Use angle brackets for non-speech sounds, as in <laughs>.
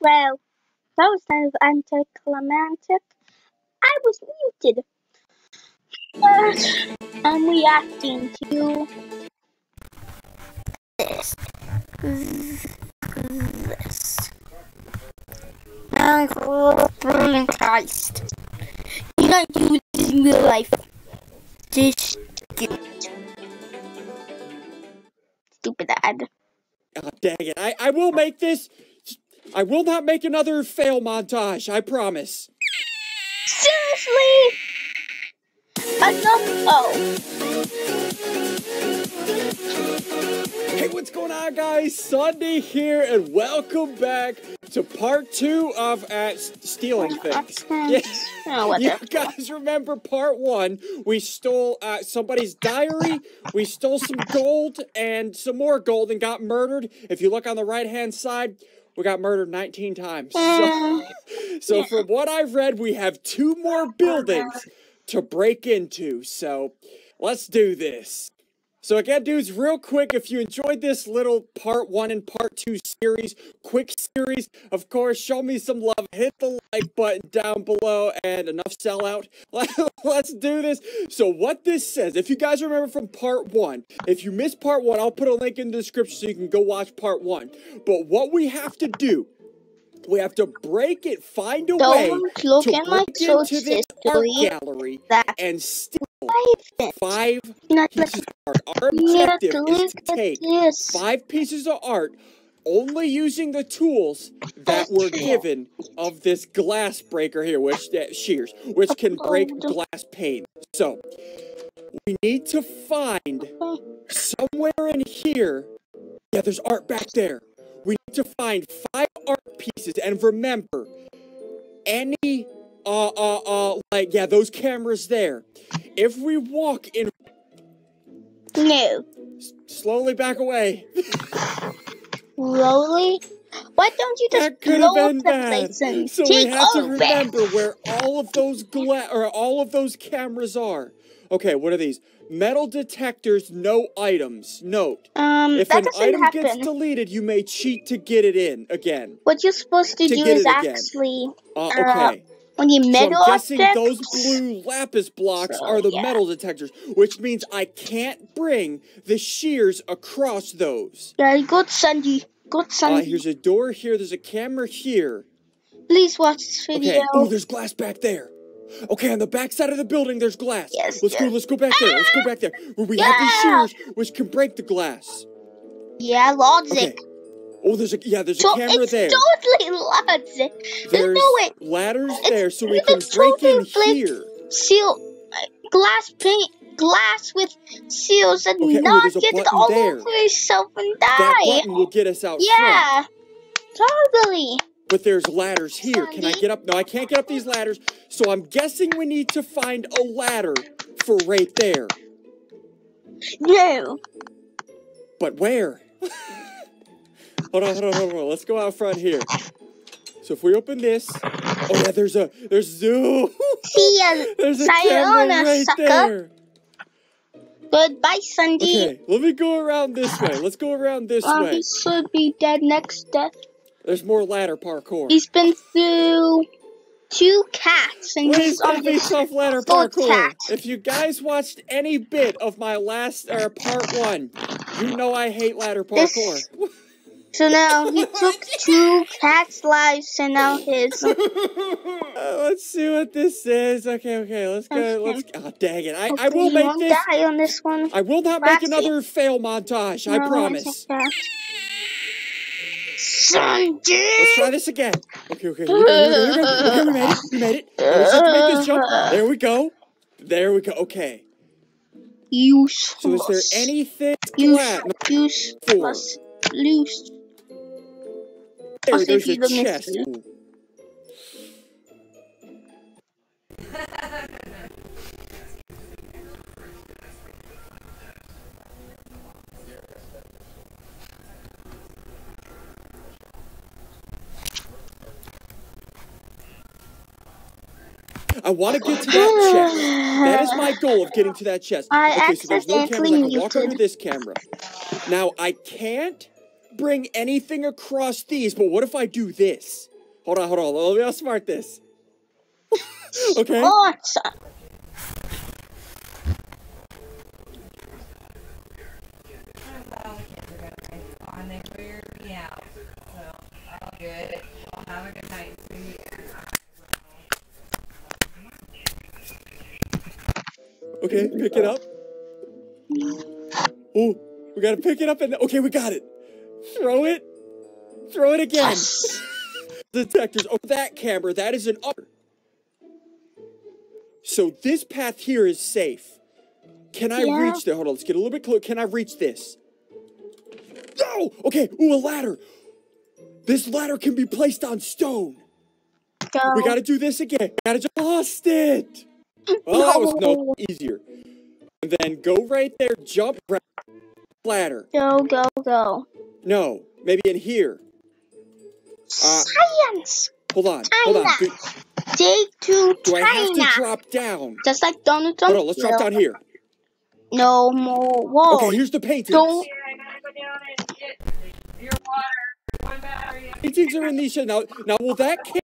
Well, that was kind of anticlimactic. I was muted. But I'm reacting to this. This. I'm traumatized. You don't do this in real life. This stupid. Stupid ad. Oh, dang it. I, I will make this. I will not make another fail montage, I promise. Seriously? Enough. Oh. Hey, what's going on, guys? SSundee here, and welcome back to part two of uh, stealing things. Yeah. <laughs> Oh, You guys remember part one? We stole uh, somebody's diary, we stole some gold and some more gold and got murdered. If you look on the right hand side, we got murdered 19 times. <laughs> So, so from what I've read, we have two more buildings to break into. So let's do this. So again, dudes, real quick, if you enjoyed this little part one and part two series, quick series, of course, show me some love. Hit the like button down below and enough sellout. <laughs> Let's do this. So what this says, if you guys remember from part one, if you missed part one, I'll put a link in the description so you can go watch part one. But what we have to do, we have to break it, find a way Don't look to search into this art gallery and steal five Not like pieces of art. Our yeah, objective is to take this. five pieces of art only using the tools that were given of this glass breaker here, which that shears, which can break glass pane. So we need to find somewhere in here. Yeah, there's art back there. We need to find five art pieces, and remember, any uh uh uh like yeah, those cameras there. If we walk in No. slowly back away, Slowly? Why don't you just that could blow have up been the bad. place and So we take have to remember where all of those gla- or all of those cameras are. Okay, what are these? Metal detectors, no items. Note: Um, if that an item happen. gets deleted, you may cheat to get it in again. what you're supposed to, to do is actually Uh, Uh, okay. When you So I'm guessing objects. those blue lapis blocks So, are the yeah. metal detectors, which means I can't bring the shears across those. Yeah, good Sandy. Good Uh, Sandy. here's a door here. There's a camera here. Please watch this video. Okay. Oh, there's glass back there. Okay, on the back side of the building, there's glass. Yes, Let's go. Let's go back there. Let's go back there. Where we have Yeah. these shears, which can break the glass. yeah, logic. Okay. Oh, there's a yeah. There's a camera it's there. totally logic. There's, There's no way. ladders It's- there, so we can break in like- here. Seal uh, glass paint glass with seals and Okay, not there's a get all there. over yourself and die. That button will get us out front. yeah, totally. But there's ladders here. Can I get up? No, I can't get up these ladders. So I'm guessing we need to find a ladder for right there. No. But where? <laughs> hold on, hold on, hold on. Let's go out front here. So if we open this, oh yeah, there's a there's zoo. See ya. <laughs> there's a Sayonara, camera right sucker. there. Goodbye, Sandy. Okay, let me go around this way. Let's go around this Uh, way. he should be dead next death. There's more ladder parkour. He's been through two cats and Please he's on his tough ladder parkour. cat. If you guys watched any bit of my last or part one, you know I hate ladder This- parkour. <laughs> So now he <laughs> took two cats' lives and now his. <laughs> Uh, let's see what this is. Okay, okay, let's go. Okay. Let's. Oh, dang it! I, I will make this. die on this one. I will not make another fail montage. I promise. Let's try this again. Okay, okay. Here we go. Here we go. Here we go. Okay, we made it. We made it. Now Let's just make this jump. There we go. There we go. Okay. Useless. So is there anything Use, useless. Loose. There, I'll see there's a the chest. I want to get to that chest. That is my goal of getting to that chest. I okay, so there's no cameras. I can walk under muted. this camera. Now I can't bring anything across these, but what if I do this? Hold on, hold on. Let me outsmart this. <laughs> okay. Awesome. Well, the kids are gonna make fun. They weird me out. So, all good. Well, have a good night, sweetie. and I Okay, pick it up. Oh, we gotta pick it up and okay, we got it. Throw it. Throw it again. <laughs> Detectors. Oh, that camera. That is an up. So this path here is safe. Can I Yeah. reach there? Hold on. Let's get a little bit closer. Can I reach this? No. Okay. Ooh, a ladder. This ladder can be placed on stone. Go. We gotta do this again. Gotta just lost it. Well, <laughs> oh, that was no No. easier. And then go right there, jump right ladder. Go, go, go. No, maybe in here. Uh, Science! Hold on, hold on. Do, Take to do I have to drop down? Just like Donald Trump. Hold on, let's drop down here. No more. Whoa. Okay, here's the paintings. Don't. Here, I gotta go down and get your water. One battery. Paintings are in these. Now, now will that